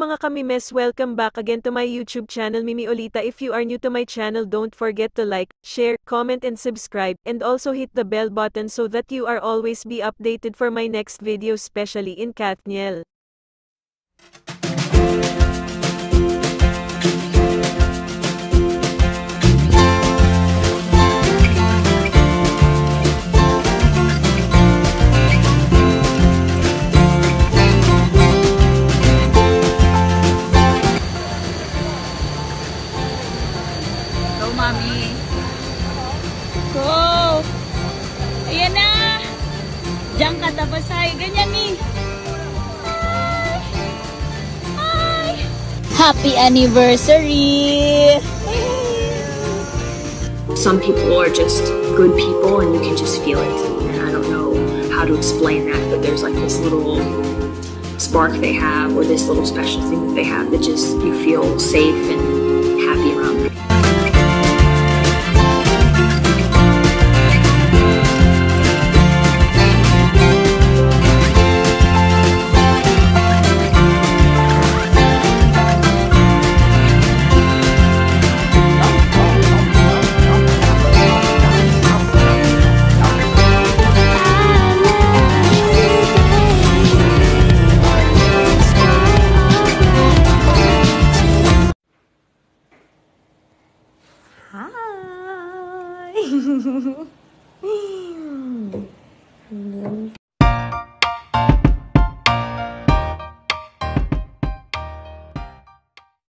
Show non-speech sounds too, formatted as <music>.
mga kamimes, welcome back again to my YouTube channel Mimi Olita. If you are new to my channel, don't forget to like, share, comment and subscribe, and also hit the bell button so that you are always be updated for my next video especially in Kathniel. Go! Ayan na! Diyan ka tapos ay ganyan ni. Happy anniversary! some people are just good people and you can just feel it. And I don't know how to explain that, but there's like this little spark they have or this little special thing that they have that just you feel safe and Hi! <laughs>